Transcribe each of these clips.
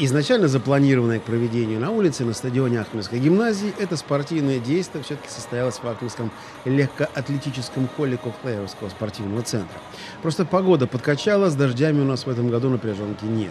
Изначально запланированное к проведению на улице на стадионе Ахмельской гимназии, это спортивное действие все-таки состоялось в Ахмельском легкоатлетическом холле Кохлаевского спортивного центра. Просто погода подкачала, с дождями у нас в этом году напряженки нет.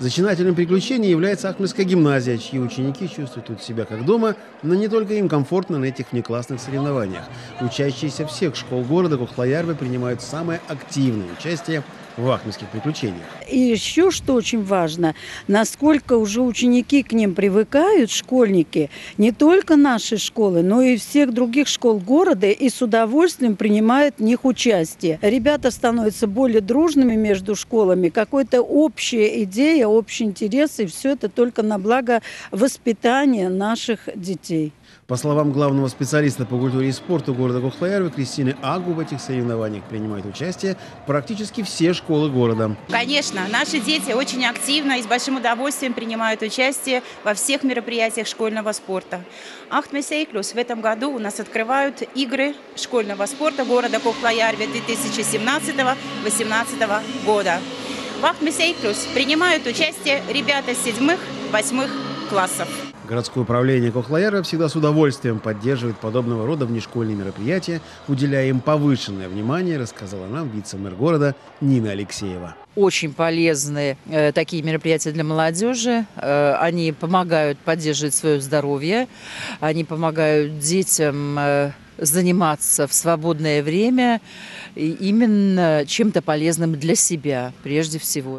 Зачинателем приключений является Ахмельская гимназия, чьи ученики чувствуют тут себя как дома, но не только им комфортно на этих внеклассных соревнованиях. Учащиеся всех школ города Кохлоярвы принимают самое активное участие в ахмельских приключениях. И еще что очень важно, насколько уже ученики к ним привыкают, школьники, не только нашей школы, но и всех других школ города, и с удовольствием принимают в них участие. Ребята становятся более дружными между школами, какая-то общая идея, общий интерес, и все это только на благо воспитания наших детей. По словам главного специалиста по культуре и спорту города Кохлоярвы Кристины Агу, в этих соревнованиях принимают участие практически все школы города. Конечно, наши дети очень активно и с большим удовольствием принимают участие во всех мероприятиях школьного спорта. Ахтмесейклюс в этом году у нас открывают игры школьного спорта города Кохлоярве 2017-2018 года. В Ахтмесейклюс принимают участие ребята седьмых-восьмых классов. Городское управление Кохлояра всегда с удовольствием поддерживает подобного рода внешкольные мероприятия, уделяя им повышенное внимание, рассказала нам вице-мэр города Нина Алексеева. Очень полезны э, такие мероприятия для молодежи. Э, они помогают поддерживать свое здоровье, они помогают детям э, заниматься в свободное время именно чем-то полезным для себя прежде всего.